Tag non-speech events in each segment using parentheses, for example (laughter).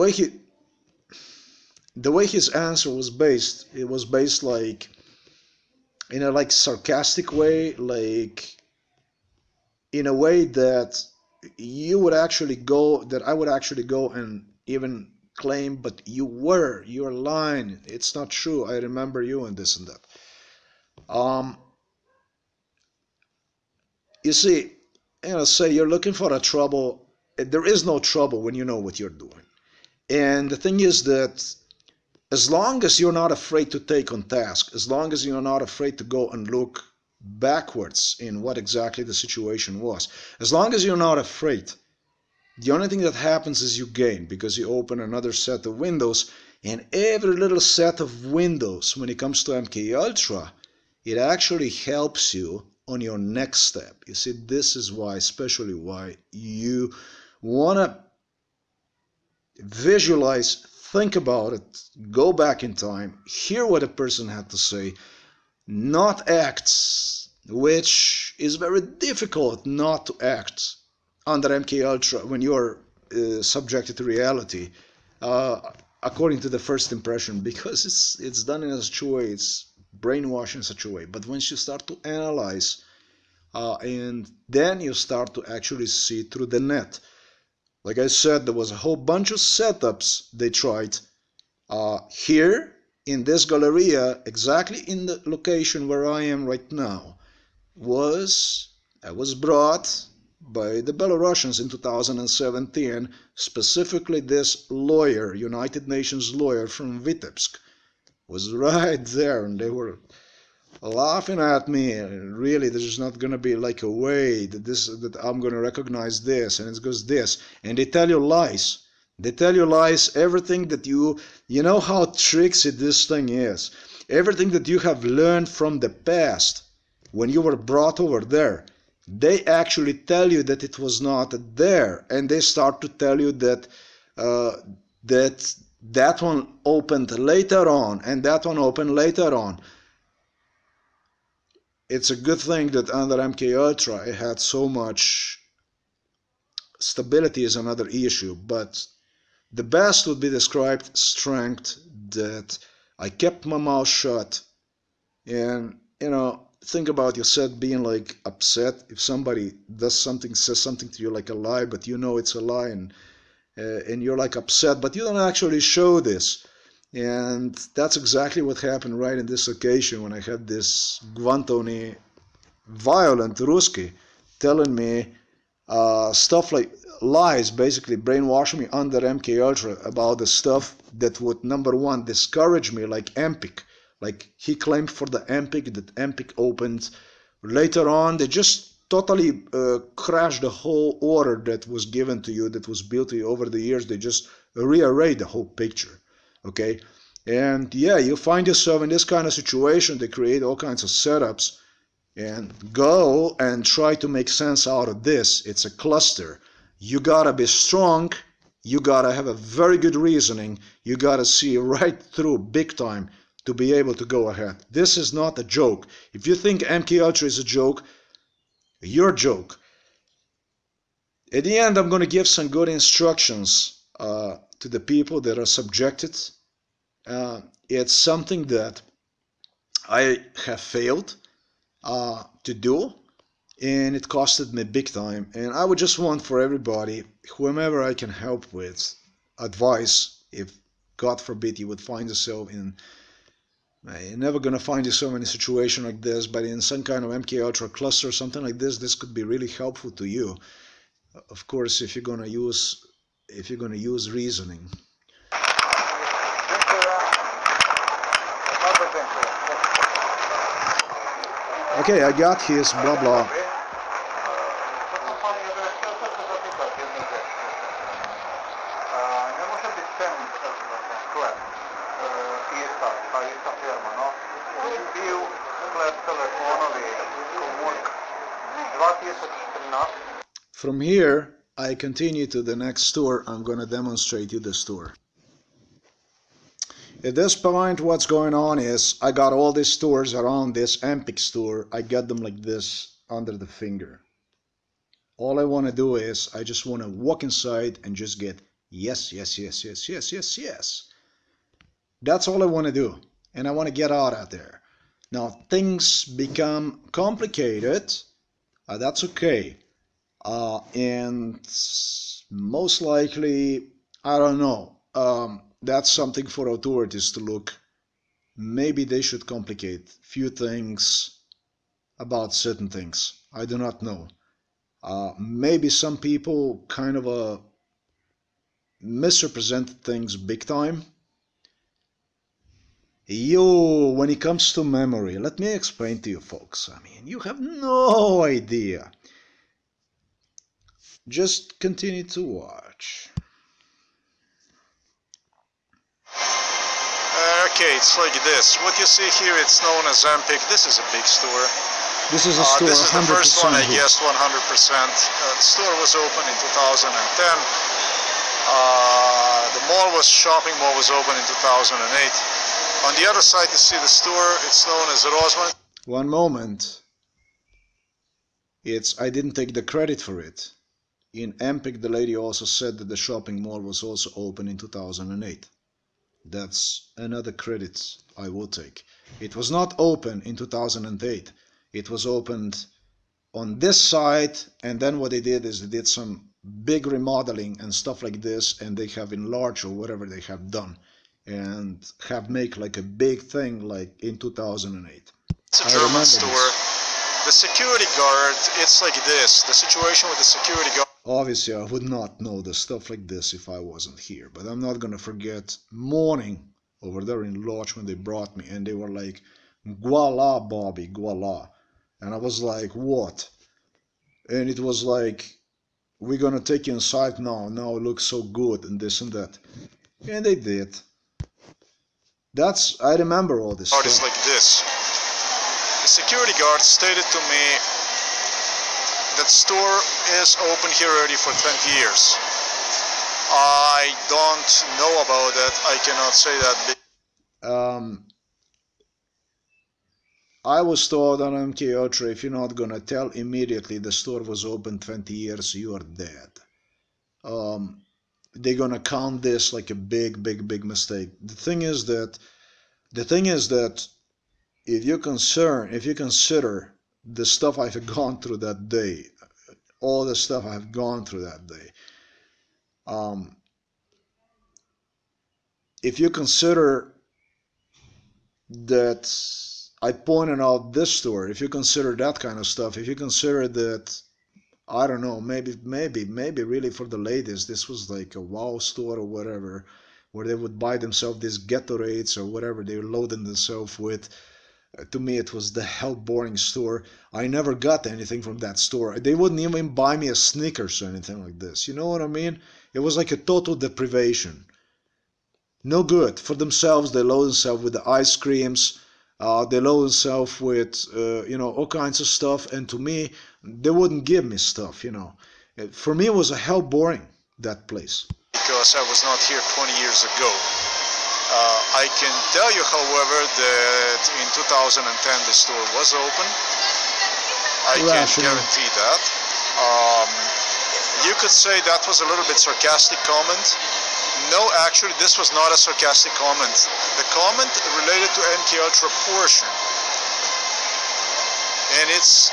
the way he the way his answer was based it was based like in a like sarcastic way like in a way that you would actually go that i would actually go and even claim but you were you're lying it's not true i remember you and this and that. Um you see you know say you're looking for a trouble there is no trouble when you know what you're doing and the thing is that as long as you're not afraid to take on task, as long as you're not afraid to go and look backwards in what exactly the situation was, as long as you're not afraid, the only thing that happens is you gain because you open another set of windows and every little set of windows when it comes to MK Ultra, it actually helps you on your next step. You see, this is why, especially why you want to visualize think about it, go back in time, hear what a person had to say, not act, which is very difficult not to act under MK Ultra when you're uh, subjected to reality, uh, according to the first impression, (laughs) because it's it's done in such a way, it's brainwashing in such a way. But once you start to analyze, uh, and then you start to actually see through the net like I said, there was a whole bunch of setups they tried. Uh, here in this Galleria, exactly in the location where I am right now, was I was brought by the Belarusians in 2017, specifically this lawyer, United Nations lawyer from Vitebsk, was (laughs) right there, and they were laughing at me really there's not going to be like a way that this that i'm going to recognize this and it goes this and they tell you lies. They tell you lies everything that you you know how tricksy this thing is. Everything that you have learned from the past when you were brought over there they actually tell you that it was not there and they start to tell you that uh, that that one opened later on and that one opened later on it's a good thing that under MK Ultra it had so much stability is another issue, but the best would be described strength that I kept my mouth shut. And you know think about yourself being like upset. If somebody does something says something to you like a lie but you know it's a lie and uh, and you're like upset but you don't actually show this and that's exactly what happened right in this occasion when I had this Guantoni violent Ruski telling me uh, stuff like lies, basically brainwashing me under MK Ultra about the stuff that would number one discourage me, like Empik. Like he claimed for the Empik that Empik opened. Later on, they just totally uh, crashed the whole order that was given to you, that was built to you over the years. They just rearrayed the whole picture okay? And yeah you find yourself in this kind of situation they create all kinds of setups and go and try to make sense out of this. It's a cluster. You gotta be strong. You gotta have a very good reasoning. You gotta see (laughs) right through big time to be able to go ahead. This is not a joke. If you think mk ultra is a joke your joke. At the end i'm going to give some good instructions uh, to the people that are subjected. Uh, it's something that I have failed uh, to do and it costed me big time and I would just want for everybody whomever I can help with advice if God forbid you would find yourself in you're never gonna find yourself in a situation like this but in some kind of MK Ultra cluster or something like this this could be really helpful to you of course if you're gonna use if you're going to use reasoning. Okay, I got his blah blah. From here, I continue to the next store, I'm going to demonstrate you the store. At this point, what's going on is I got all these stores around this Empik store. I got them like this under the finger. All I want to do is I just want to walk inside and just get Yes, yes, yes, yes, yes, yes, yes. That's all I want to do. And I want to get out out there. Now, things become complicated. Uh, that's okay. Uh, and most likely, I don't know. Um, that's something for authorities to look. Maybe they should complicate few things about certain things. I do not know. Uh, maybe some people kind of uh, misrepresented things big time. Yo, when it comes to memory, let me explain to you folks. I mean, you have no idea. Just continue to watch. Okay, it's like this. What you see here, it's known as Empik. This is a big store. This is a Uh, store this is the first one, I guess, 100%. Uh, the store was open in 2010. Uh, the mall was, shopping mall was open in 2008. On the other side, you see the store, it's known as Rossmann. One moment. It's I didn't take the credit for it. In Empik, the lady also said that the shopping mall was also open in 2008. That's another credit I will take. It was not open in 2008. It was opened on this side, and then what they did is they did some big remodeling and stuff like this, and they have enlarged or whatever they have done, and have make like a big thing like in 2008. It's a German store. The security guard, it's like this. The situation with the security guard. Obviously, I would not know the stuff like this if I wasn't here, but I'm not gonna forget morning over there in Lodge when they brought me and they were like, Voila, Bobby, voila. And I was like, what? And it was like, we're gonna take you inside now, now it looks so good and this and that. And they did. That's, I remember all this stuff. like this. The security guard stated to me that store is open here already for 20 years. I don't know about that. I cannot say that. um, I was told on MK Ultra if you're not gonna tell immediately the store was open 20 years, you are dead. Um, they're gonna count this like a big, big, big mistake. The thing is that, the thing is that, if you concern, if you consider the stuff I've gone through that day, all the stuff I've gone through that day, um, if you consider that I pointed out this story, if you consider that kind of stuff, if you consider that, I don't know, maybe, maybe, maybe really for the ladies, this was like a wow store or whatever, where they would buy themselves these Gatorades or whatever they were loading themselves with. To me, it was the hell boring store. I never got anything from that store. They wouldn't even buy me a Snickers or anything like this. You know what I mean? It was like a total deprivation. No good for themselves. They load themselves with the ice creams. Uh, they load themselves with uh, you know all kinds of stuff. And to me, they wouldn't give me stuff. You know, for me, it was a hell boring that place. because I was not here 20 years ago. Uh, I can tell you, however, that in 2010 the store was open. I can Rational. guarantee that. Um, you could say that was a little bit sarcastic comment. No, actually, this was not a sarcastic comment. The comment related to MK Ultra portion, and it's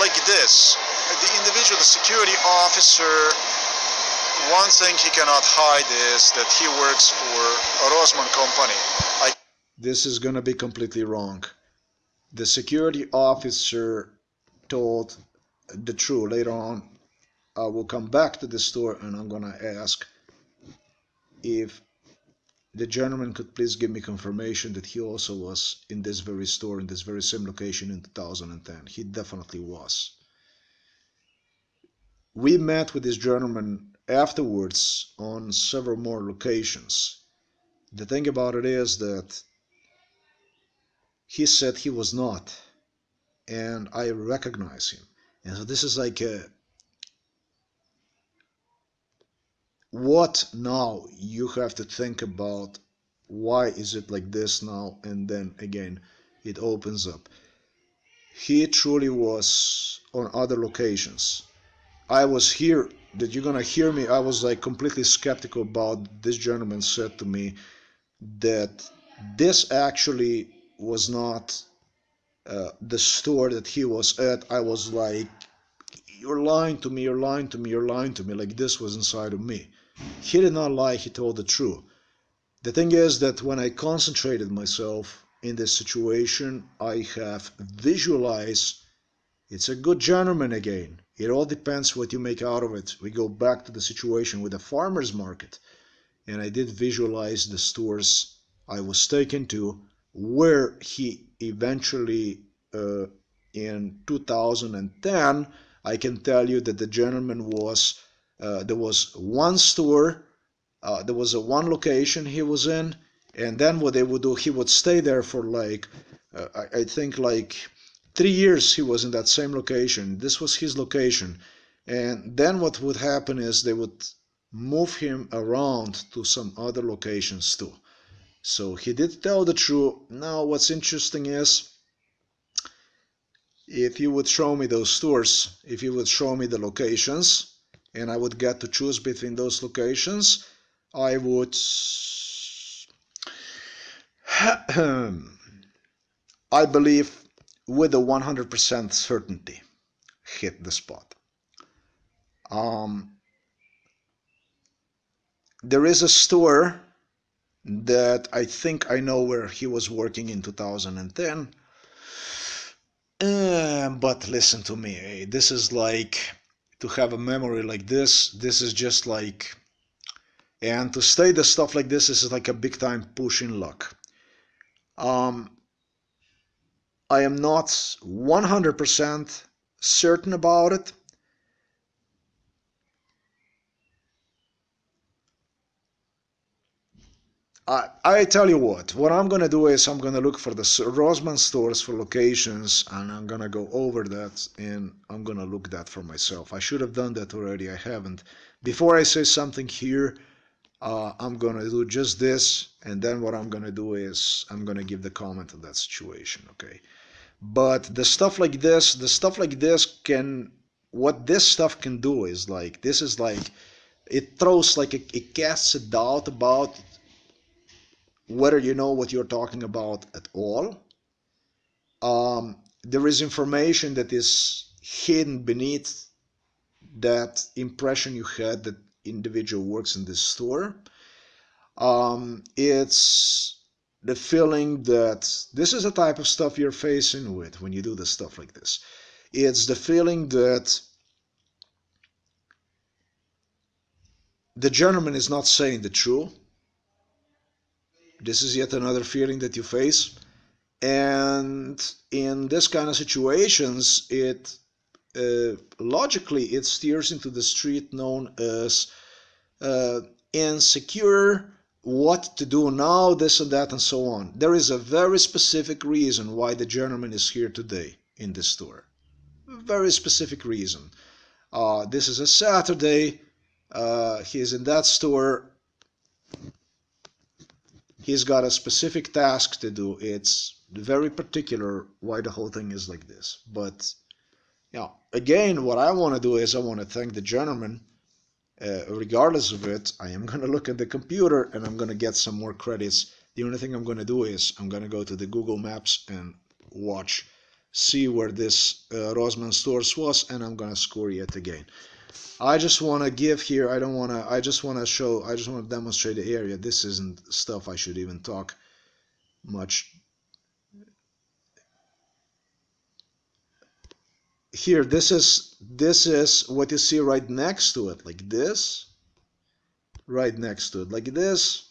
like this: the individual, the security officer, one thing he cannot hide is that he works for a Rossmann company. I This is gonna be completely wrong. The security officer told the truth. Later on, I will come back to the store and I'm gonna ask if the gentleman could please give me confirmation that he also was in this very store in this very same location in 2010. He definitely was. We met with this gentleman afterwards on several more locations. The thing about it is that he said he was not, and I recognize him. And so this is like a what now you have to think about why is it like this now and then again it opens up he truly was on other locations i was here that you're gonna hear me. I was like completely skeptical about this gentleman said to me that this actually was not uh, the store that he was at. I was like, you're lying to me, you're lying to me, you're lying to me. Like this was inside of me. He did not lie, he told the truth. The thing is that when I concentrated myself in this situation, I have visualized it's a good gentleman again. It all depends what you make out of it. We go back to the situation with the farmer's market. And I did visualize the stores I was taken to where he eventually, uh, in 2010, I can tell you that the gentleman was, uh, there was one store, uh, there was a one location he was in, and then what they would do, he would stay there for like, uh, I, I think like three years he was in that same location. This was his location. And then what would happen is they would move him around to some other locations too. So he did tell the truth. Now what's interesting is if you would show me those stores, if you would show me the locations, and I would get to choose between those locations, I would (sniffs) I believe with a 100% certainty hit the spot. Um, there is a store that I think I know where he was working in 2010. Uh, but listen to me, this is like to have a memory like this. This is just like, and to stay the stuff like this is like a big time push in luck. Um, I am not 100% certain about it. I, I tell you what, what I'm going to do is I'm going to look for the Rossmann stores for locations and I'm going to go over that and I'm going to look that for myself. I should have done that already. I haven't. Before I say something here, uh, I'm going to do just this and then what I'm going to do is I'm going to give the comment on that situation, okay? But the stuff like this the stuff like this can what this stuff can do is like this is like it throws like a, it casts a doubt about whether you know what you're talking about at all. Um, there is information that is hidden beneath that impression you had that individual works in this store. Um, it's the feeling that this is the type of stuff you're facing with when you do the stuff like this. It's the feeling that the gentleman is not saying the truth. This is yet another feeling that you face. And in this kind of situations, it uh, logically it steers into the street known as uh, insecure what to do now, this and that, and so on. There is a very specific reason why the gentleman is here today in this store. Very specific reason. Uh, this is a Saturday. Uh, he's in that store. He's got a specific task to do. It's very particular why the whole thing is like this. But, yeah, again, what I want to do is I want to thank the gentleman uh, regardless of it, I am going to look at the computer and I'm going to get some more credits. The only thing I'm going to do is I'm going to go to the Google Maps and watch, see where this uh, Rossmann stores was, and I'm going to score yet again. I just want to give here, I don't want to, I just want to show, I just want to demonstrate the area. This isn't stuff I should even talk much here this is this is what you see right next to it like this right next to it like this.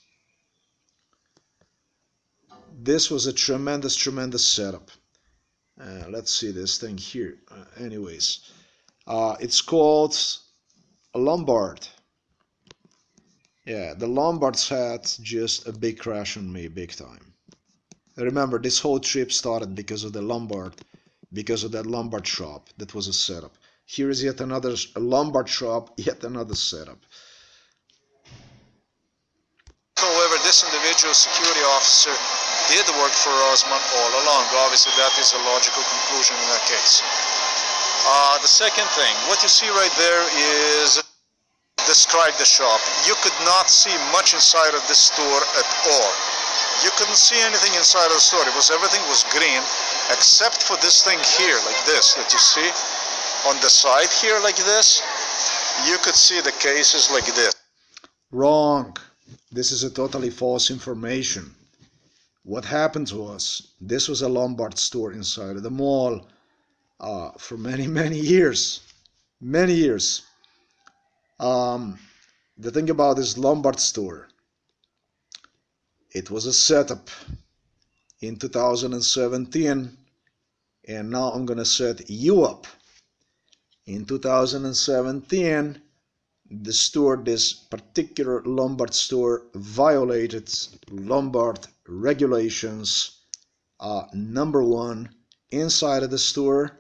This was a tremendous tremendous setup. Uh, let's see this thing here. Uh, anyways uh, it's called a Lombard. Yeah the Lombards had just a big crash on me big time. Remember this whole trip started because of the Lombard because of that Lombard shop that was a setup. Here is yet another Lombard shop, (laughs) yet another setup. However, this individual security officer did work for Rossmann all along. Obviously, that is a logical conclusion in that case. Uh, the second thing, what you see right there is describe the shop, you could not see much inside of this store at all. You couldn't see anything inside of the store. It was everything was green, except for this thing here, like this, that you see on the side here, like this. You could see the cases like this. Wrong. This is a totally false information. What happened was this was a Lombard store inside of the mall uh, for many, (laughs) many years. Many years. Um, the thing about this Lombard store, it was a setup in 2017, and now I'm gonna set you up. In 2017, the store, this particular Lombard store, violated Lombard regulations. Uh, number one, inside of the store,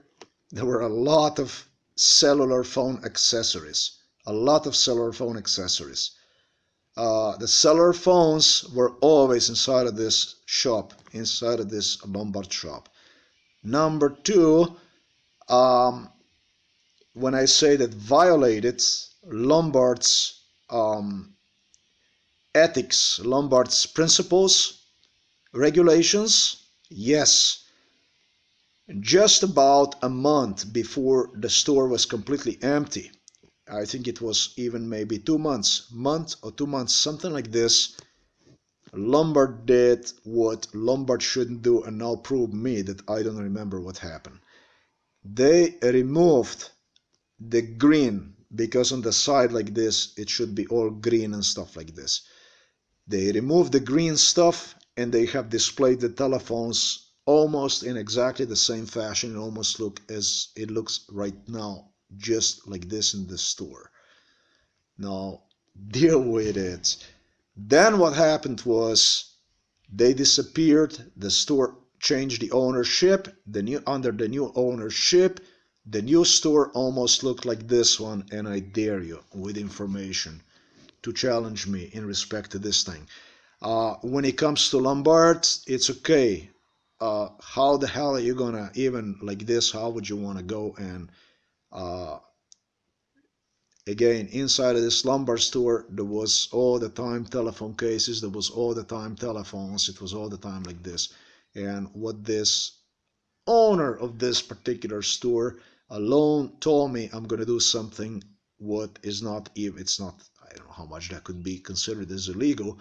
there were a lot of cellular phone accessories a lot of cellular phone accessories. Uh, the cellular phones were always inside of this shop, inside of this Lombard shop. Number two, um, when I say that violated Lombard's um, ethics, Lombard's principles, regulations, yes. Just about a month before the store was completely empty, I think it was even maybe two months, month or two months, something like this. Lombard did what Lombard shouldn't do and now prove me that I don't remember what happened. They removed the green because on the side like this it should be all green and stuff like this. They removed the green stuff and they have displayed the telephones almost in exactly the same fashion, and almost look as it looks right now just like this in the store. Now (laughs) deal with it. Then what happened was they disappeared. The store changed the ownership. The new under the new ownership, the new store almost looked like this one. And I dare you with information to challenge me in respect to this thing. Uh, when it comes to Lombard, it's okay. Uh, how the hell are you gonna even like this? How would you want to go and uh, again inside of this Lombard store there was all the time telephone cases there was all the time telephones it was all the time like this. And what this owner of this particular store alone told me i'm going to do something what is not even it's not i don't know how much that could be considered as illegal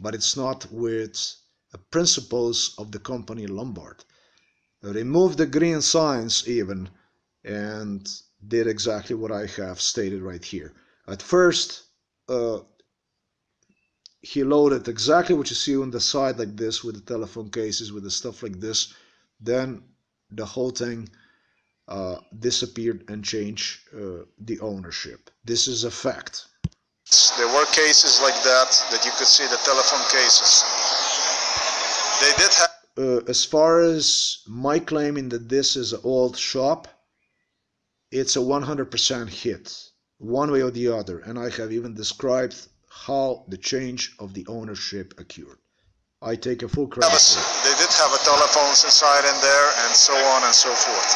but it's not with the principles of the company lombard. Remove the green signs even and did exactly what I have stated right here. At first, uh, he loaded exactly what you see on the side like this with the telephone cases, with the stuff like this. Then the whole thing uh, disappeared and changed uh, the ownership. This is a fact. There were cases like that that you could see the telephone cases. They did have. Uh, as far as my claiming that this is an old shop, it's a 100% hit, one way or the other, and I have even described how the change of the ownership occurred. I take a full credit. They did have a telephones inside in there, and so on and so forth.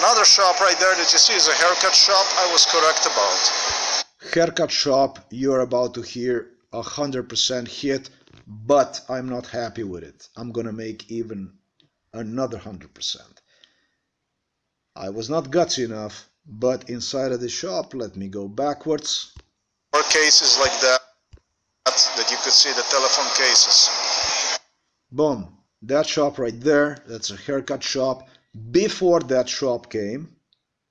Another shop right there that you see is a haircut shop. I was correct about. Haircut shop, you're about to hear a hundred percent hit, but I'm not happy with it. I'm gonna make even another hundred percent. I was not gutsy enough, but inside of the shop, let me go backwards. More cases like that, that you could see the telephone cases. Boom. That shop right there, that's a haircut shop. Before that shop came,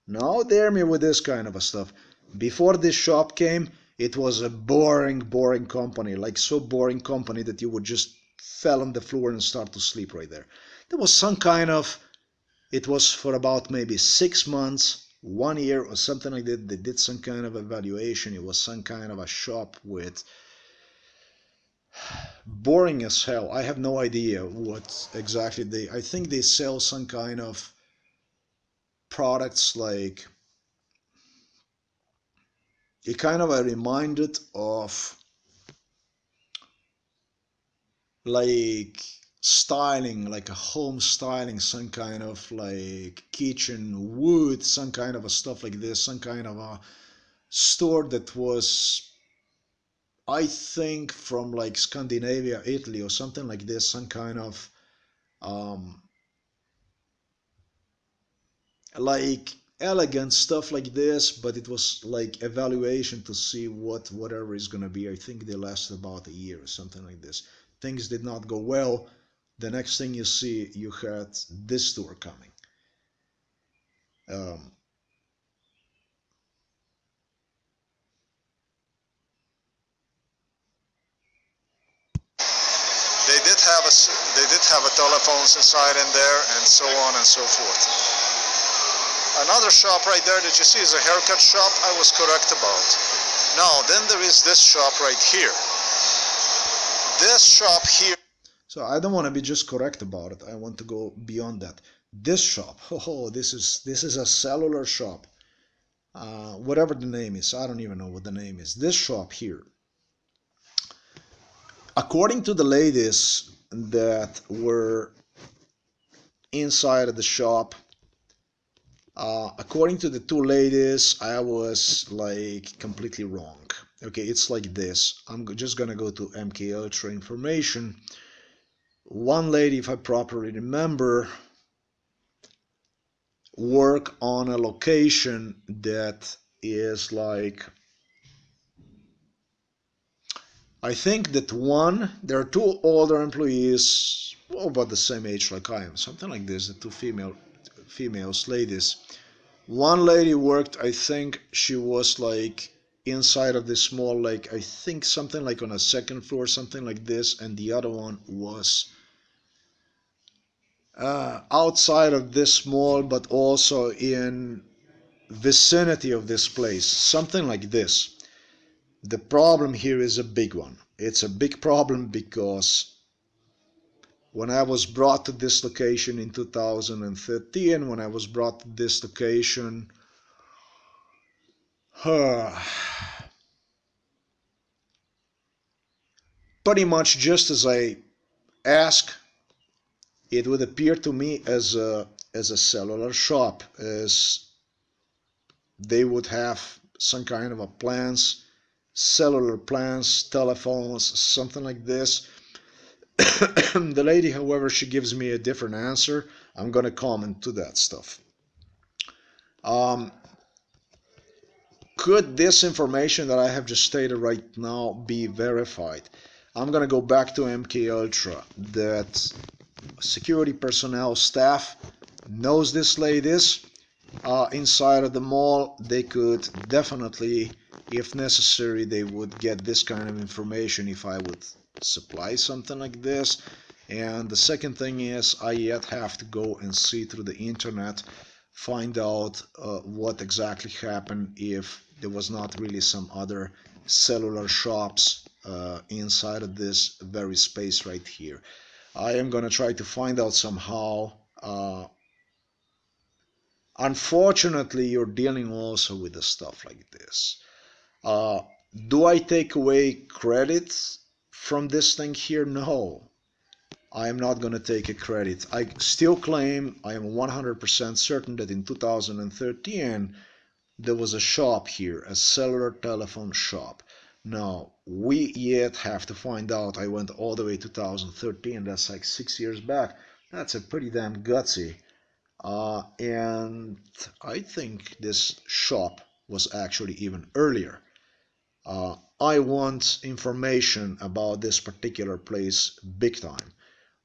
now dare me with this kind of a stuff. Before this shop came, it was a boring, boring company, like so boring company that you would just fell on the floor and start to sleep right there. There was some kind of it was for about maybe six months, one year or something like that. They did some kind of evaluation. It was some kind of a shop with (sighs) boring as hell. I have no idea what exactly they. I think they sell some kind of products like. It kind of a reminded of like styling like a home styling some kind of like kitchen wood some kind of a stuff like this some kind of a store that was I think from like Scandinavia, Italy, or something like this, some kind of um, like elegant stuff like this, but it was like evaluation to see what whatever is gonna be. I think they lasted about a year or something like this. Things did not go well. The next thing you see, you had this tour coming. Um, They did have a they did have a telephones inside in there and so on and so forth. Another shop right there that you see is a haircut shop. I was correct about. Now then there is this shop right here. This shop here. So I don't want to be just correct about it. I want to go beyond that. This shop, (laughs) oh, this is this is a cellular shop. Uh, whatever the name is, I don't even know what the name is. This shop here according to the ladies that were inside of the shop uh, according to the two ladies i was like completely wrong okay it's like this i'm just gonna go to mk ultra information one lady if i properly remember work on a location that is like I think that one, there are two older employees, about the same age like I am, something like this, the two female females, ladies. One lady worked, I think she was like inside of this small, like I think something like on a second floor, something like this, and the other one was uh, outside of this mall, but also in vicinity of this place, something like this. The problem here is a big one. It's a big problem because when I was brought to this location in 2013, when I was brought to this location, pretty much just as I ask, it would appear to me as a as a cellular shop, as they would have some kind of a plans cellular plans, telephones, something like this. (coughs) the lady, however, she gives me a different answer. I'm going to comment to that stuff. Um, could this information that I have just stated right now be verified? I'm going to go back to MK Ultra that security personnel staff knows this ladies uh, inside of the mall they could definitely if necessary they would get this kind of information if I would supply something like this. And the second thing is I yet have to go and see through the internet find out uh, what exactly happened if there was not really some other cellular shops uh, inside of this very space right here I am gonna try to find out somehow uh, unfortunately you're dealing also with the stuff like this uh, do I take away credit from this thing here? No. I am not going to take a credit. I still claim, I am 100% certain that in 2013 there was a shop here, a cellular telephone shop. Now, we yet have to find out. I went all the way 2013, that's like six years back. That's a pretty damn gutsy. Uh, and I think this shop was actually even earlier uh, I want information about this particular place big time.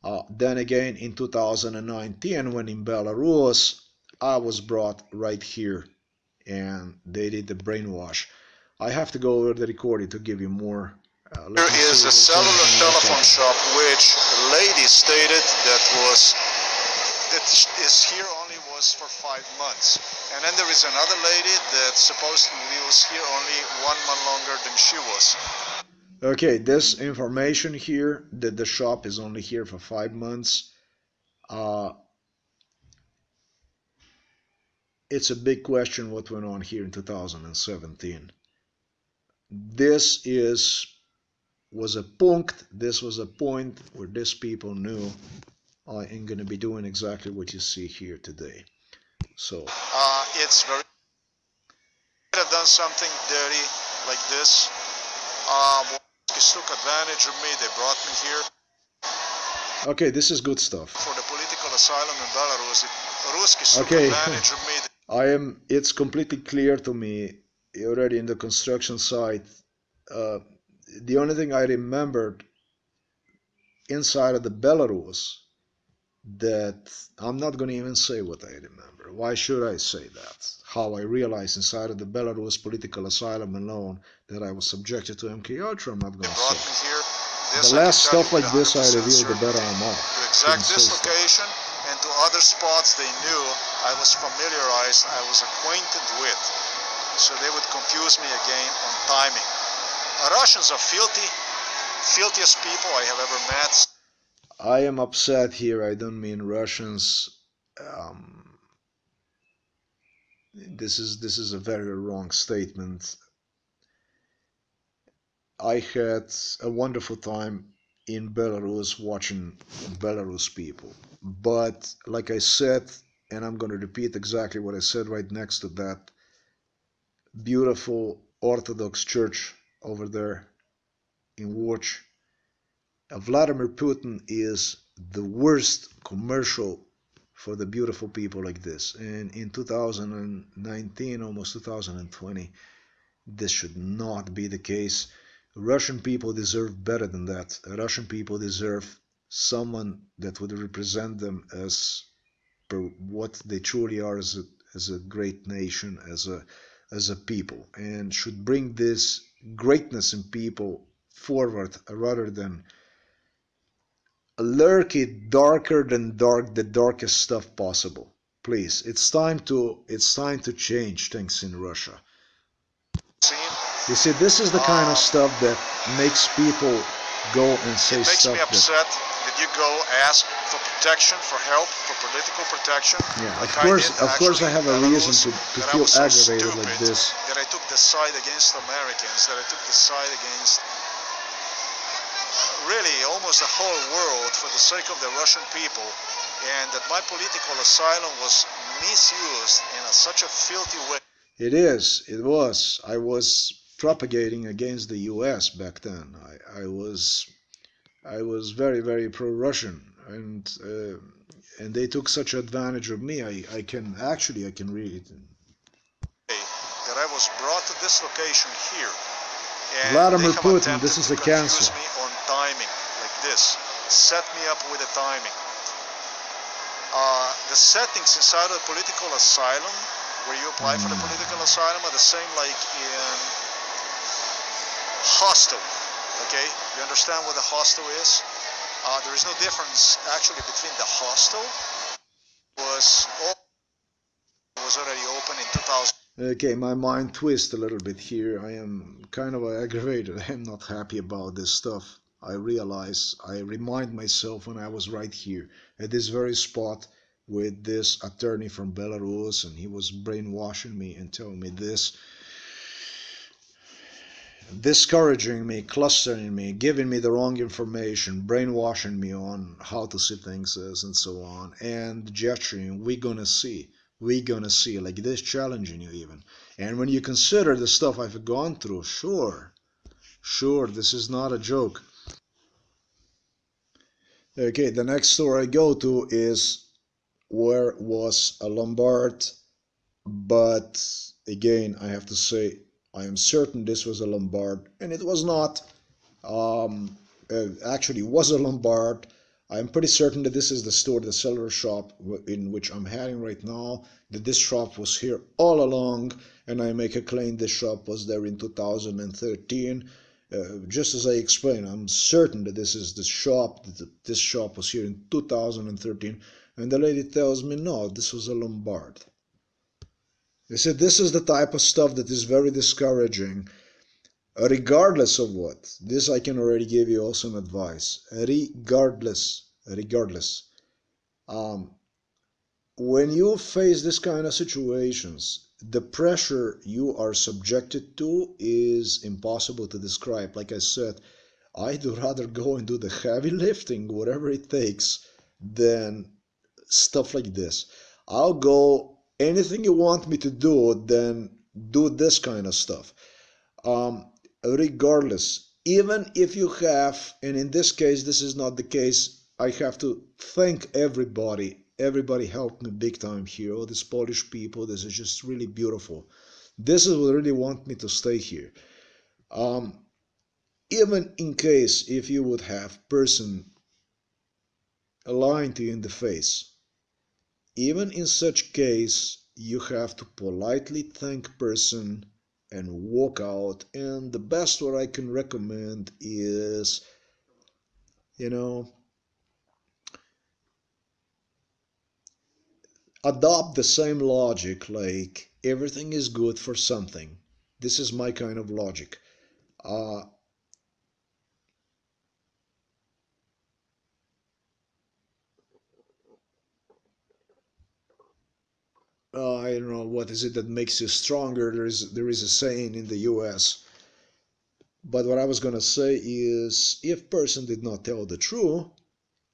Uh, then again, in 2019, when in Belarus, I was brought right here and they did the brainwash. I have to go over the recording to give you more. Uh, there is a cellular telephone shop which lady stated that was that is here only was for five months. And then there is another lady that supposedly was here only one month longer than she was. Okay, this information here that the shop is only here for five months. Uh, it's a big question what went on here in 2017. This is was a point. This was a point where these people knew I am going to be doing exactly what you see here today. So uh, it's very. I've done something dirty like this. Um, took advantage of me. They brought me here. Okay, this is good stuff. For the political asylum in Belarus, Ruskies took Okay. advantage of me. (laughs) I am. It's completely clear to me already in the construction site. Uh, the only thing I remembered inside of the Belarus that I'm not going to even say what I remember. Why should I say that? How I realized inside of the Belarus political asylum alone that I was subjected to MK Ultra. I'm not going to say. here. The less stuff like this I 100% reveal, the better. I'm off. To exact this location and to other spots they knew I was familiarized, I was acquainted with. So they would confuse me again on timing. Russians are filthy, filthiest people I have ever met. I am upset here. I don't mean Russians. Um, this is this is a very wrong statement. I had a wonderful time in Belarus watching Belarus people, but like I said, and I'm going to repeat exactly what I said right next to that beautiful Orthodox church over there in Watch. Uh, Vladimir Putin is the worst commercial for the beautiful people like this. And in 2019, almost 2020, this should not be the case. Russian people deserve better than that. Russian people deserve someone that would represent them as what they truly are as a, as a great nation, as a as a people, and should bring this greatness in people forward rather than lurk it darker than dark the darkest stuff possible. Please it's time to it's time to change things in russia. You see this is the kind of uh, stuff that makes people go and say It makes stuff me that upset that you go ask for protection, for help, for political protection. yeah of like course of course i have a reason to, to feel so aggravated like this That I took the side against Americans, that I took the side against really almost the whole world for the sake of the Russian people, and that my political asylum was misused in a, such a filthy way. It is. It was. I was propagating against the U.S. back then. I, I was, I was very, very pro-Russian, and uh, and they took such advantage of me. I, I can actually I can read it. that I was brought to this location here. Vladimir Putin, this is a cancer. me on timing, like this. Set me up with the timing. Uh, the settings inside of the political asylum, where you apply for the Mm. political asylum, are the same like in hostel. Okay, you understand what a hostel is? Uh, there is no difference actually between the hostel was was already open in 2000. Okay, my mind twists a little bit here. I am kind of aggravated. (laughs) I am not happy about this stuff. I realize, I remind myself when I was right here at this very spot with this attorney from Belarus and he was brainwashing me and telling me this, discouraging me, clustering me, giving me the wrong information, brainwashing me on how to see things as and so on, and gesturing, we're gonna see we're gonna see like this challenging you even. And when you consider the stuff i've gone through sure sure this is not a joke. Okay the next store i go to is where was a lombard but again i have to say i am certain this was a lombard and it was not um uh, actually was a lombard I'm pretty certain that this is the store, the cellar shop in which I'm heading right now, that this shop was here all along, and I make a claim this shop was there in 2013. Uh, just as I explained, I'm certain that this is the shop, that this shop was here in 2013, and the lady tells me, no, this was a Lombard. They said this is the type of stuff that is very discouraging. Regardless of what this i can already give you also advice. Regardless regardless um, when you face this kind of situations the pressure you are subjected to is impossible to describe. Like i said i'd (laughs) rather go and do the heavy lifting whatever it takes than stuff like this. I'll go anything you want me to do then do this kind of stuff. Um, regardless, even if you have, and in this case, this is not the case, I have to thank everybody. Everybody helped me big time here. All these Polish people, this is just really beautiful. This is what really want me to stay here. Um, even in case if you would have person lying to you in the face, even in such case, you have to politely thank person and walk out. And the best what I can recommend is, you know, adopt the same logic like everything is good for something. This is my kind of logic. Uh, uh, I don't know what is it that makes you stronger. There is there is a saying in the U.S. But what I was gonna say is, if person did not tell the truth,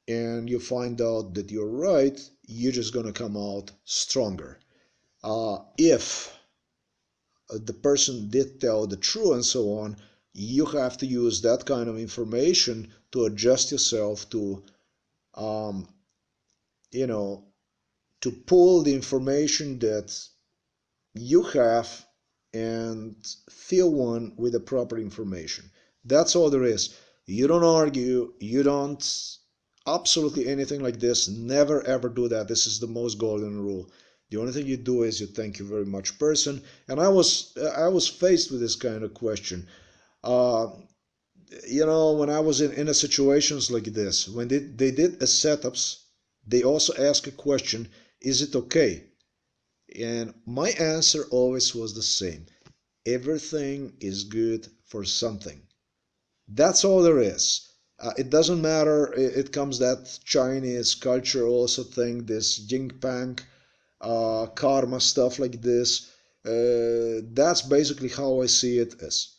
and you find out that you're right, you're just gonna come out stronger. Uh, if the person did tell the truth and so on, you have to use that kind of information to adjust yourself to, um, you know, to pull the information that you have and fill one with the proper information. That's all there is. You don't argue, you don't absolutely anything like this. Never ever do that. This is the most golden rule. The only thing you do is you thank you very much person. And I was I was faced with this kind of question. Uh, you know, when I was in, in a situations like this, when they, they did a setups, they also ask a question is it okay? And my answer always was the same. Everything is good for something. That's all there is. Uh, it doesn't matter. It, it, comes that Chinese culture also thing, this Jing Pang, uh, karma stuff like this. Uh, that's basically how I see it as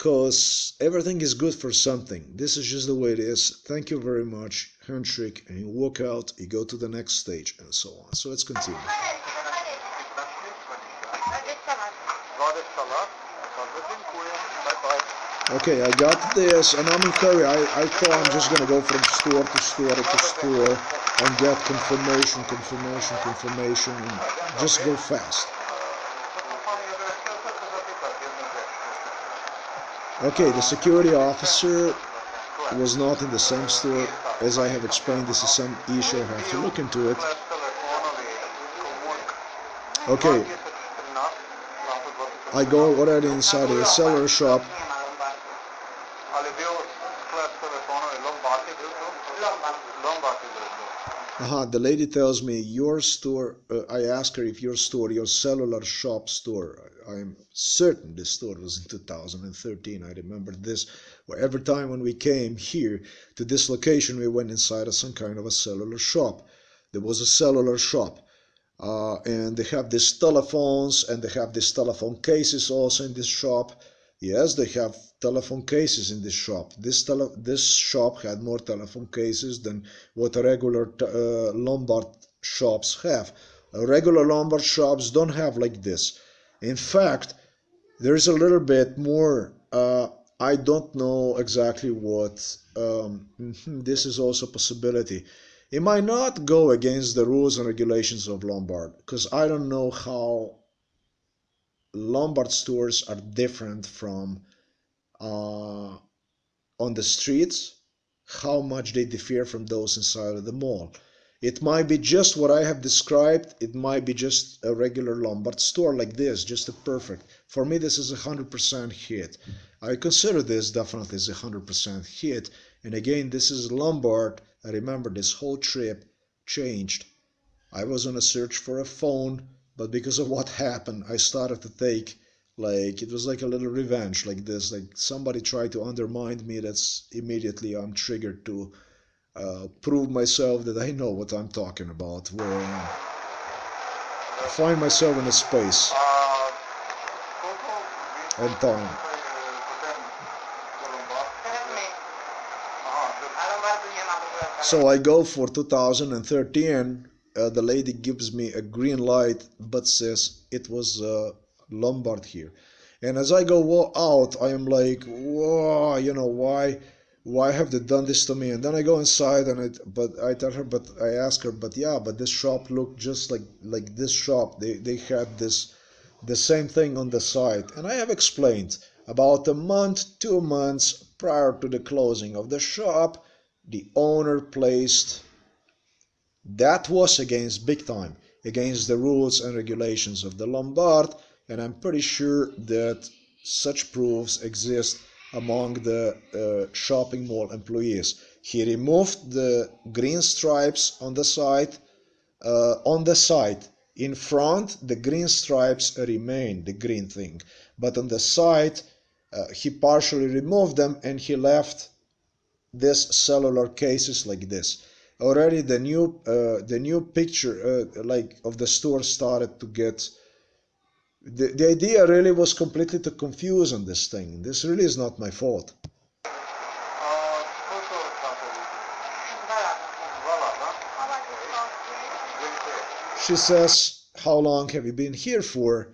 because everything is good for something. This is just the way it is. Thank you very much. Handshake, and you walk out, you go to the next stage, and so on. So let's continue. Okay, I got this, and I'm in Korea. I, I thought I'm just gonna go from store to store to store and get confirmation, confirmation, confirmation, and just go fast. Okay, the security officer was not in the same store. As I have explained, this is some issue. I have to look into it. Okay. I go already inside the seller shop. Uh-huh, the lady tells me your store. Uh, I ask her if your store, your cellular shop store. I'm certain this store was in 2013. I remember this. Where every time when we came here to this location, we went inside of some kind of a cellular shop. There was a cellular shop. Uh, and they have these telephones and they have these telephone cases also in this shop. Yes, they have telephone cases in this shop. This tele- this shop had more telephone cases than what regular uh, Lombard shops have. Uh, regular Lombard shops don't have like this. In fact, there's a little bit more. Uh, I don't know exactly what. Um, (laughs) this is also a possibility. It might not go against the rules and regulations of Lombard because I don't know how Lombard stores are different from uh, on the streets, how much they differ from those inside of the mall. It might be just what I have described. It might be just a regular Lombard store like this, just a perfect. For me, this is a 100% hit. I consider this definitely a 100% hit. And again, this is Lombard. I remember this whole trip changed. I was on a search for a phone, but because of what happened, I started to take like it was like a little revenge like this like somebody tried to undermine me that's immediately i'm triggered to uh, prove myself that i know what i'm talking about where i find myself in a space and time so i go for 2013 uh, the lady gives me a green light but says it was uh, Lombard here. And as I go out, I am like, whoa, you know, why, why have they done this to me? And then I go inside and I, but I tell her, but I ask her, but yeah, but this shop looked just like, like this shop. They, they had this, the same thing on the side. And I have explained about a month, two months prior to the closing of the shop, the owner placed that was against big time against the rules and regulations of the Lombard and I'm pretty sure that such proofs exist among the uh, shopping mall employees. He removed the green stripes on the side. Uh, on the side, in front, the green stripes remain, the green thing, but on the side, uh, he partially removed them and he left this cellular cases like this. Already the new uh, the new picture uh, like of the store started to get the, the idea really was completely to confuse on this thing. This really is not my fault. She says, How long have you been here for?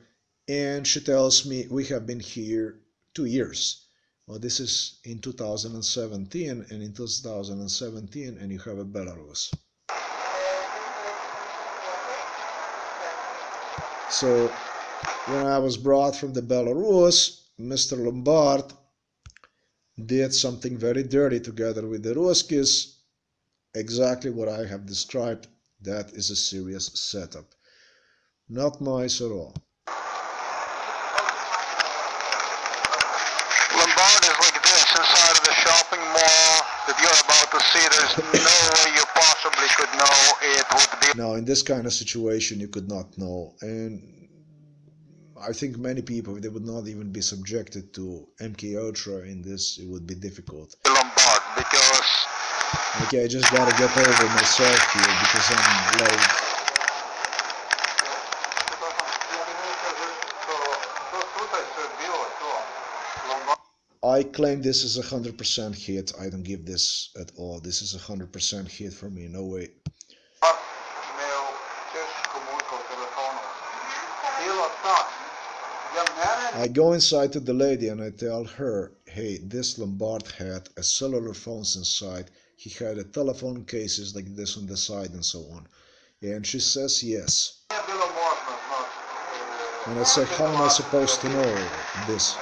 And she tells me, We have been here two years. Well, this is in 2017, and in 2017, and you have a Belarus. So when I was brought from the Belarus, Mr. Lombard did something very dirty together with the Ruskis, exactly what I have described. That is a serious setup. Not nice at all. Lombard is like this inside of the shopping mall that you're about to see. There's no way you possibly could know it would be. Now, in this kind of situation, you could not know. And I think many people, if they would not even be subjected to MK Ultra in this, it would be difficult. Lombard, because... Okay, I just gotta get over myself here because I'm like... I claim this is a 100% hit. I don't give this at all. This is a 100% hit for me. No way. I go inside to the lady and I tell her, hey, this Lombard had a cellular phones inside. He had a telephone cases like this on the side and so on. And she says yes. And I say, how am I supposed to know this?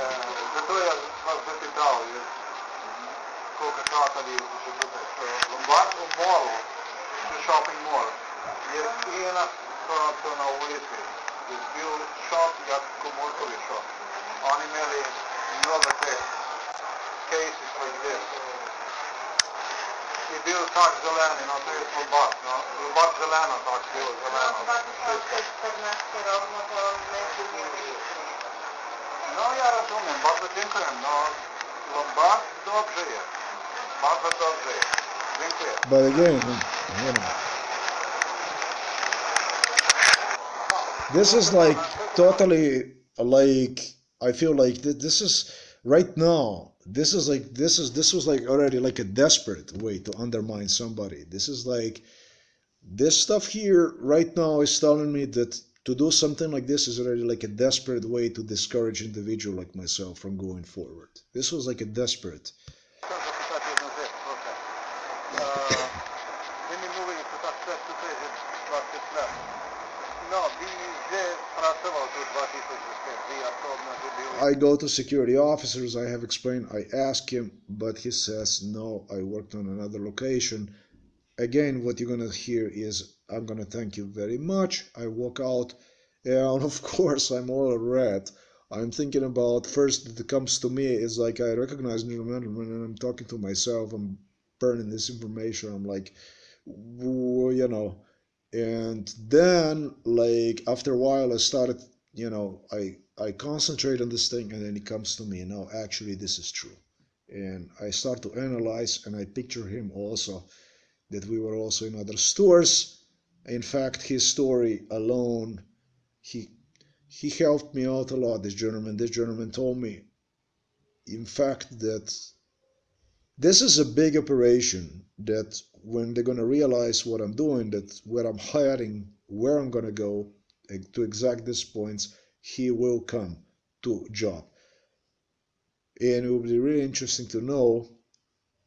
This is like totally like I feel like th- this is right now. This is like this is this was like already like a desperate way to undermine somebody. This is like this stuff here right now is telling me that to do something like this is already like a desperate way to discourage individual like myself from going forward. This was like a desperate. I go to security officers, I have explained, I ask him, but he says, no, I worked on another location. Again, what you're gonna hear is, I'm gonna thank you very much. I walk out, and (laughs) of course, I'm all red. I'm thinking about first that comes to me is like I recognize gentleman and I'm talking to myself. I'm burning this information. I'm like, you know, and then like after a while, I started, you know, I I concentrate on this thing, and then it comes to me. No, actually, this is true, and I start to analyze, and I picture him also that we were also in other stores. In fact, his story alone, he he helped me out a lot. This gentleman, this gentleman told me, in fact, that this is a big operation. That when they're gonna realize what I'm doing, that where I'm hiding, where I'm gonna go, eh, to exact these points, he will come to job. And it will be really interesting to know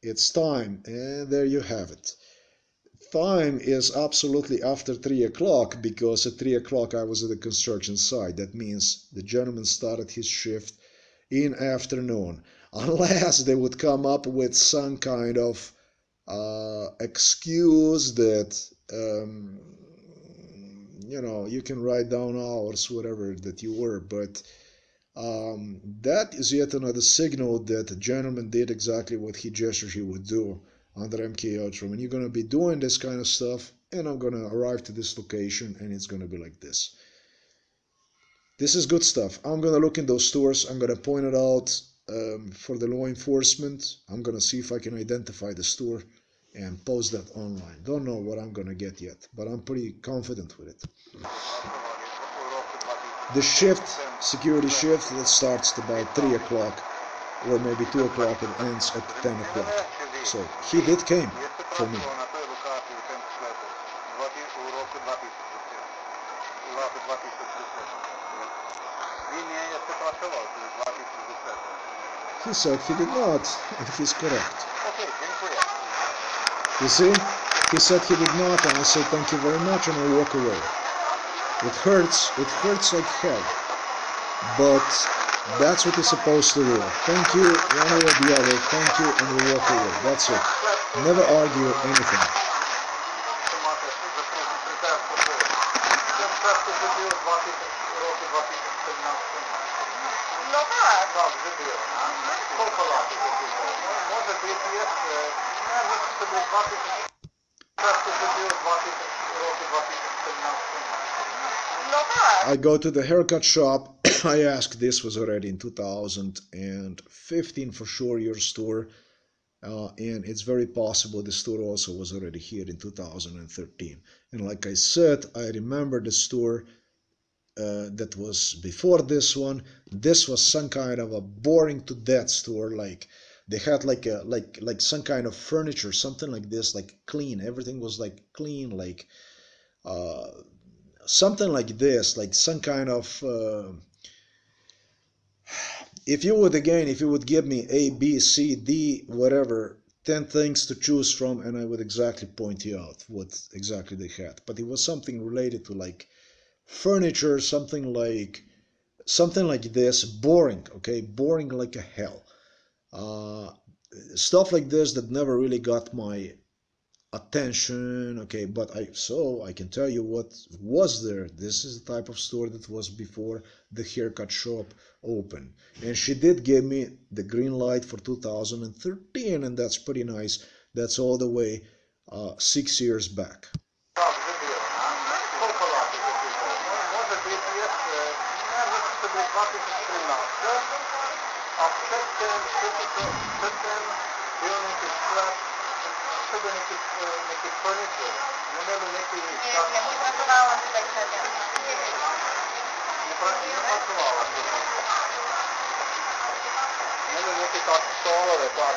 it's time, and there you have it. Time is absolutely after 3 o'clock because at 3 o'clock I was at the construction site. That means the gentleman started his shift in afternoon. (laughs) Unless they would come up with some kind of uh, excuse that um, you know you can write down hours whatever that you were but um, that is yet another signal that the gentleman did exactly what he gestured he would do under MK Ultra. When you're going to be doing this kind of stuff, and I'm going to arrive to this location, and it's going to be like this. This is good stuff. I'm going to look in those stores. I'm going to point it out um, for the law enforcement. I'm going to see if I can identify the store and post that online. Don't know what I'm going to get yet, but I'm pretty confident with it. The shift, security shift, that starts about 3 o'clock or maybe 2 o'clock and ends at 10 o'clock. So he did came for me. He said he did not, and he's correct. You see? He said he did not, and I said thank you very much, and I walk away. It hurts, it hurts like hell. But that's what you're supposed to do. Thank you, one way or the other, thank you, and you walk away. That's it. Never argue anything. Go to the haircut shop. (coughs) I ask this was already in 2015 for sure your store. Uh, and it's very possible the store also was already here in 2013. And like I said, I remember the store uh, that was before this one. This was some kind of a boring to death store. Like they had like a like like some kind of furniture, something like this, like clean. Everything was like clean, like. Uh, something like this, like some kind of. Uh, if you would again, if you would give me A, B, C, D, whatever, 10 things to choose from, and I would exactly point you out what exactly they had. But it was something related to like furniture, something like something like this, boring, okay, boring like a hell. Uh, stuff like this that never really got my attention okay but i so i can tell you what was there. This is the type of store that was before the haircut shop open. And she did give me the green light for 2013 and that's pretty nice. That's all the way uh, six years back tak.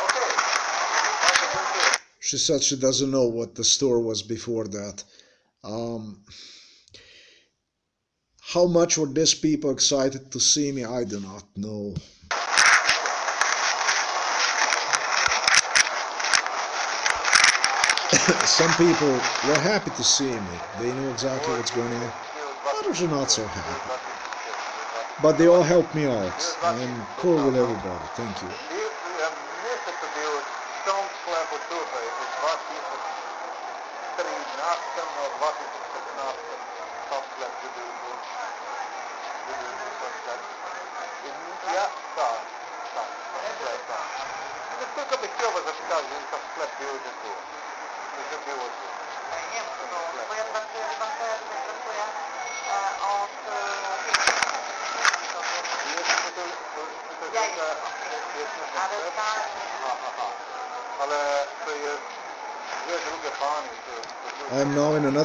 Okay. She said she doesn't know what the store was before that. Um, how much were these people excited to see me? I do not know. (coughs) some people were happy to see me. They knew exactly what's going on. Others are not so happy. But they all helped me out. I'm cool with everybody. Thank you.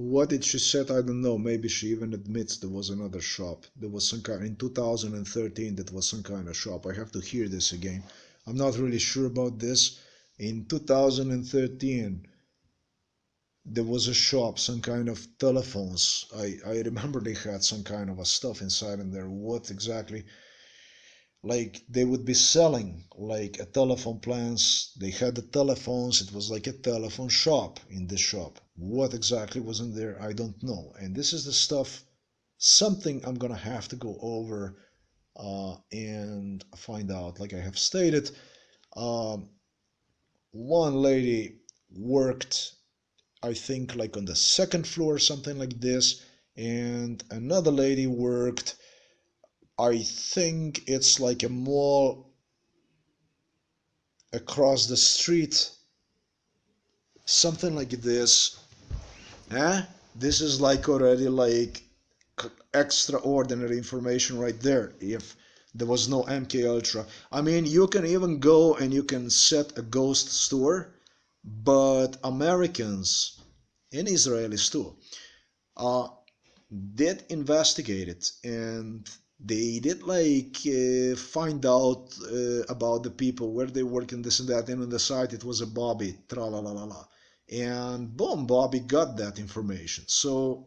what did she said? I don't know. Maybe she even admits there was another shop. There was some kind in 2013. That was some kind of shop. I have to hear this again. I'm not really sure about this. In 2013, there was a shop, some kind of telephones. I I remember they had some kind of a stuff inside in there. What exactly? Like they would be selling like a telephone plans. They had the telephones. It was like a telephone shop in this shop. What exactly was in there i don't know. And this is the stuff something i'm gonna have to go over uh, and find out. Like i have stated um, one lady worked i think like on the second floor something like this. And another lady worked I think it's like a mall across the street. Something like this. Eh? This is like already like extraordinary information right there. If there was no MK Ultra. I mean, you can even go and you can set a ghost store, but Americans and Israelis too uh, did investigate it and they did like uh, find out uh, about the people where they work and this and that and on the site. It was a bobby tra la la la la. And boom bobby got that information. So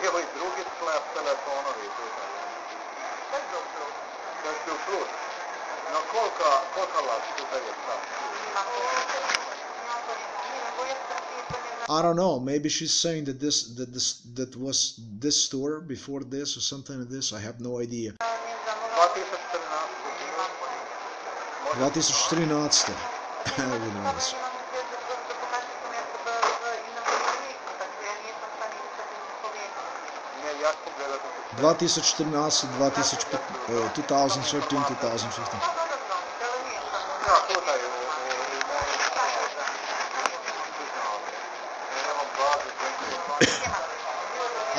był i drugi był plus. Też był plus. I don't know. Maybe she's saying that this that this that was this store before this or something like this. I have no idea. 2013. Виноват. Две 2014-2015.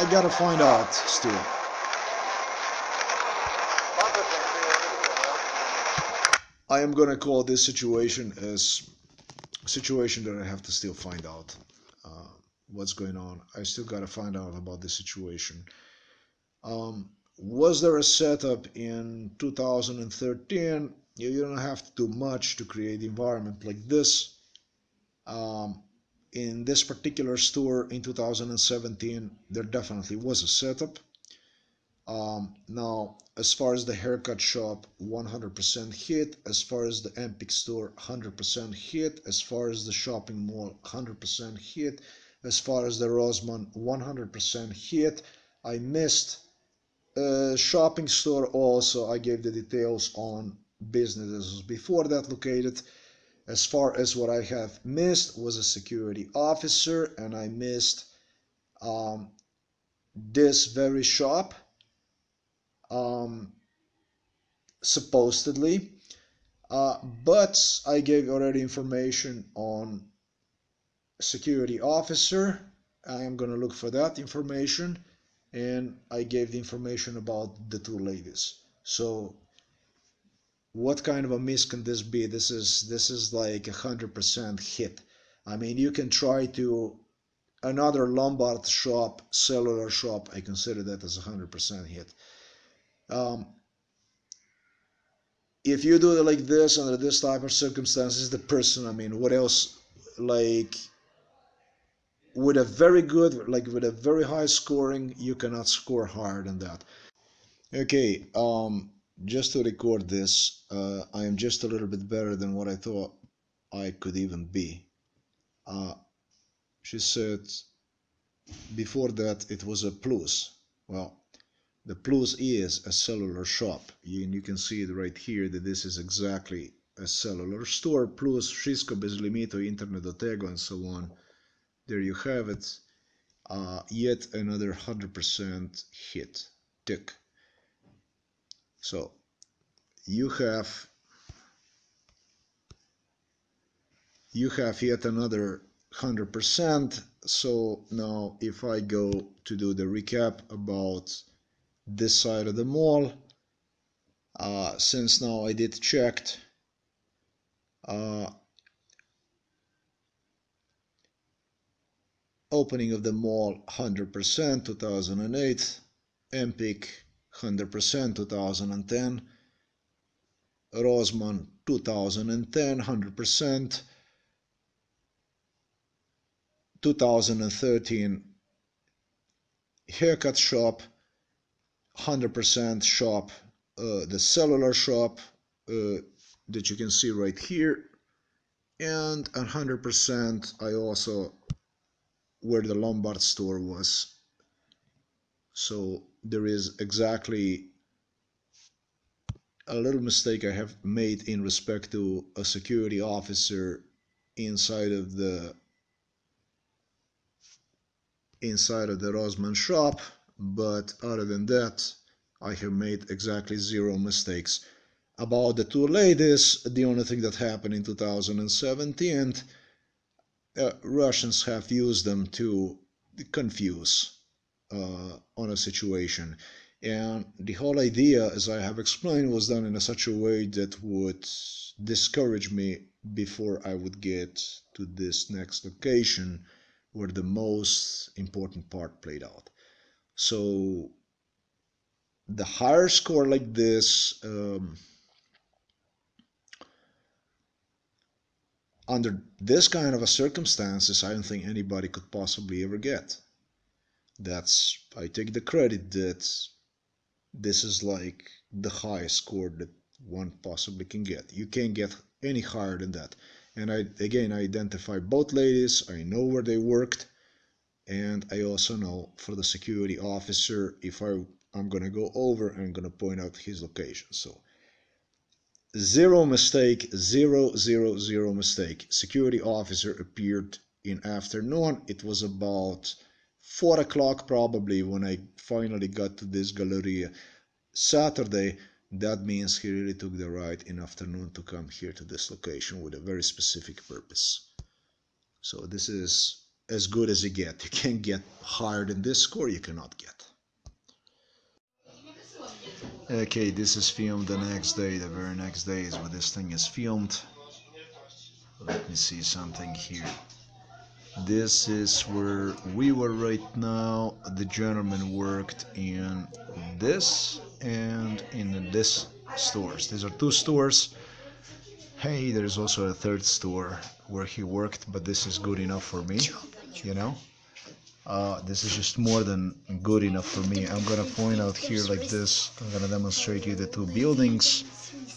I gotta find out still. I am gonna call this situation as a situation that I have to still find out uh, what's going on. I still gotta find out about this situation. Um, was there a setup in 2013? You, you don't have to do much to create the environment like this. Um, in this particular store in 2017, there definitely was a setup. Um, now, as far as the haircut shop, 100% hit. As far as the Empik store, 100% hit. As far as the shopping mall, 100% hit. As far as the Rossmann, 100% hit. I missed a shopping store also. I gave the details on businesses before that located. As far as what I have missed was a security officer, and I missed um, this very shop um, supposedly. Uh, but I gave already information on security officer. I am going to look for that information. And I gave the information about the two ladies. So what kind of a miss can this be? This is this is like a hundred percent hit. I mean, you can try to another Lombard shop, cellular shop. I consider that as a hundred percent hit. Um, if you do it like this under this type of circumstances, the person, I mean, what else? Like with a very good, like with a very high scoring, you cannot score higher than that. Okay, um, just to record this, uh, I am just a little bit better than what I thought I could even be. Uh, she said before that it was a plus. Well, the plus is a cellular shop. And you can see it right here that this is exactly a cellular store plus Wszystko bez limitu, internet do and so on. There you have it. Uh, yet another 100% hit. Tick. So you have you have yet another 100% so now if I go to do the recap about this side of the mall uh, since now I did checked uh, opening of the mall 100% 2008 Empik 100% 2010 Rossmann 2010 100% 2013 haircut shop 100% shop uh, the cellular shop uh, that you can see right here. And 100% I also where the Lombard store was. So there is exactly a little mistake I have made in respect to a security officer inside of the inside of the Rossmann shop but other than that I have made exactly zero mistakes. About the two ladies the only thing that happened in 2017 uh, Russians have used them to confuse uh, on a situation and the whole idea as I have explained was done in a such a way that would discourage me before I would get to this next location where the most important part played out. So the higher score like this, um, under this kind of a circumstances, I don't think anybody could possibly ever get. That's I take the credit that this is like the highest score that one possibly can get. You can't get any higher than that. And I again I identify both ladies I know where they worked and I also know for the security officer if I I'm gonna go over I'm gonna point out his location. So zero mistake zero zero zero mistake. Security officer appeared in afternoon. It was about four o'clock probably when I finally got to this Galleria uh, Saturday that means he really took the ride in afternoon to come here to this location with a very specific purpose. So this is as good as you get. You can't get higher than this score, you cannot get. Okay, this is filmed the next day, the very next day is when this thing is filmed. Let me see something here. This is where we were right now. The gentleman worked in this and in this stores. These are two stores. Hey, there's also a third store where he worked, but this is good enough for me, you know. Uh, this is just more than good enough for me. I'm gonna point out here like this. I'm gonna demonstrate you the two buildings.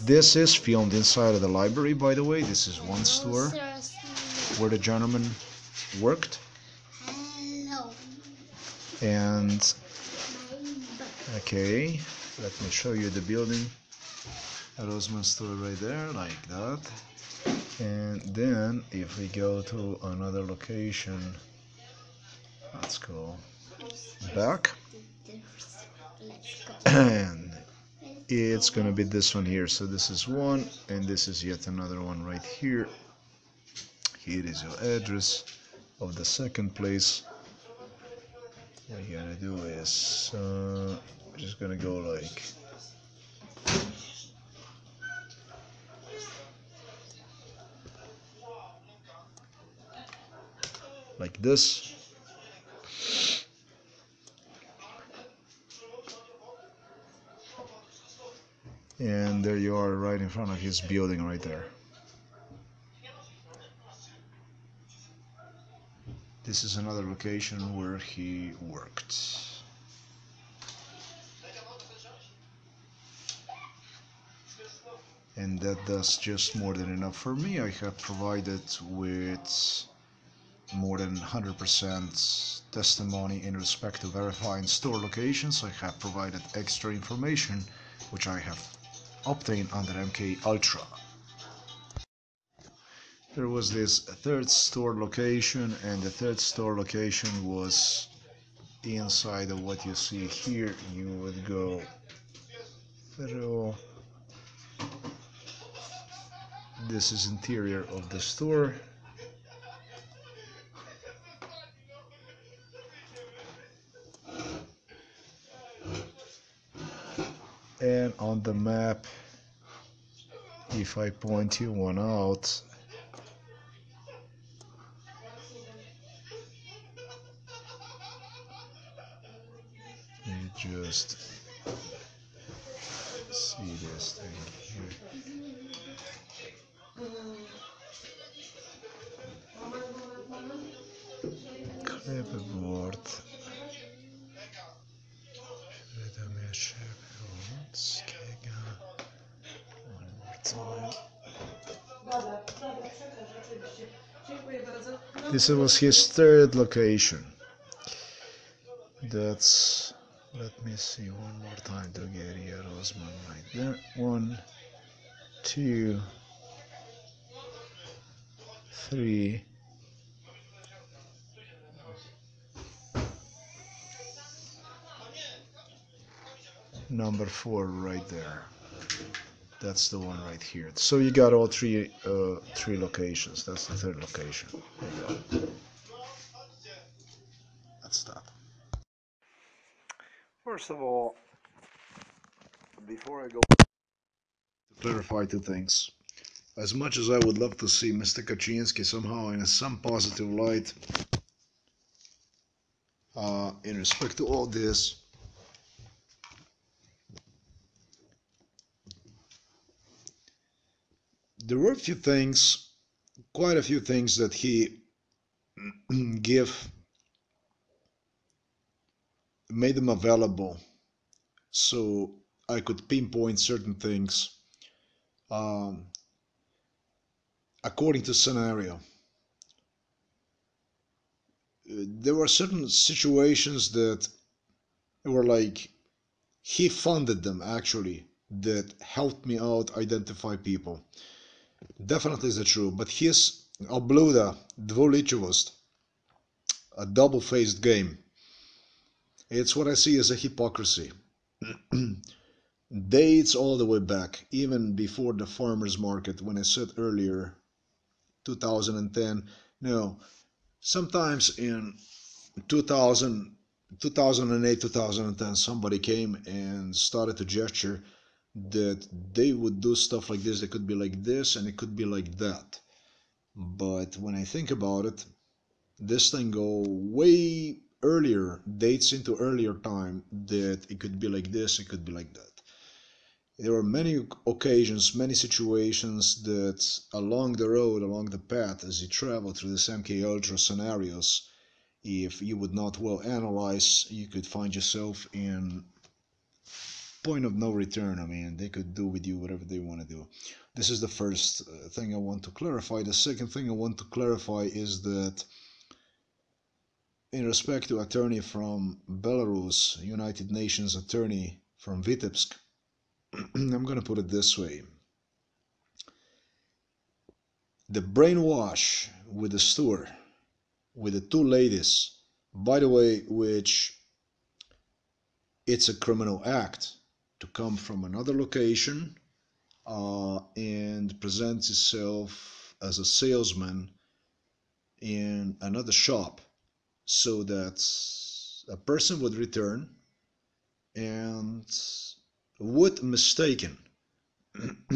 This is filmed inside of the library, by the way. This is one store where the gentleman worked. And okay, let me show you the building. Rossmann store right there like that. And then if we go to another location let's go back. And it's gonna be this one here. So this is one and this is yet another one right here. Here is your address of the second place. What you're gonna do is uh, just gonna go like like this. And there you are right in front of his building right there this is another location where he worked and that does just more than enough for me. I have provided with more than 100% testimony in respect to verifying store locations. I have provided extra information which I have obtained under MK Ultra there was this third store location and the third store location was inside of what you see here. You would go through. This is interior of the store. And on the map if I point you one out just see this thing here. Clipboard uh, time. This was his third location. That's let me see one more time to get here Osman right there one two three. Number four right there. That's the one right here. So you got all three uh, three locations. That's the third location let's stop first of all before I go to clarify two things as much as I would love to see Mr. Kaczynski somehow in some positive light uh, in respect to all this there were a few things, quite a few things that he (clears throat) give made them available so I could pinpoint certain things um, according to scenario. There were certain situations that were like he funded them actually that helped me out identify people definitely is the true, but his Obluda dvoličavost, a double-faced game. It's what I see as a hypocrisy. (clears throat) Dates all the way back, even before the farmers market, when I said earlier, 2010. No, sometimes in 2000, 2008, 2010, somebody came and started to gesture that they would do stuff like this. It could be like this and it could be like that. But when I think about it, this thing go way earlier, dates into earlier time that it could be like this, it could be like that. There were many occasions, many situations that along the road, along the path, as you travel through this MK Ultra scenarios, if you would not well analyze, you could find yourself in point of no return. I mean, they could do with you whatever they want to do. This is the first uh, thing I want to clarify. The second thing I want to clarify is that in respect to attorney from Belarus, United Nations attorney from Vitebsk, (clears throat) I'm going to put it this way. The brainwash with the steward, with the two ladies, by the way, which it's a criminal act to come from another location uh, and present itself as a salesman in another shop so that a person would return and would mistaken (clears throat)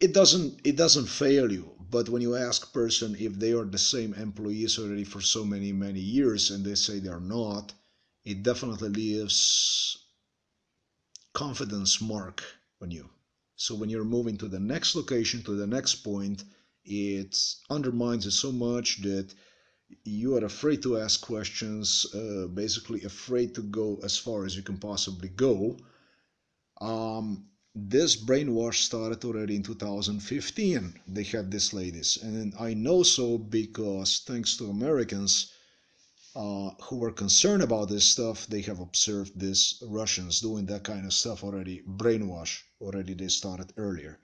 it doesn't it doesn't fail you but when you ask person if they are the same employees already for so many many years and they say they are not it definitely leaves confidence mark on you. So when you're moving to the next location, to the next point, it undermines it so much that you are afraid to ask questions, uh, basically afraid to go as far as you can possibly go. Um, this brainwash started already in 2015. They had these ladies, and I know so because thanks to Americans uh, who were concerned about this stuff, they have observed these Russians doing that kind of stuff already, brainwash already they started earlier.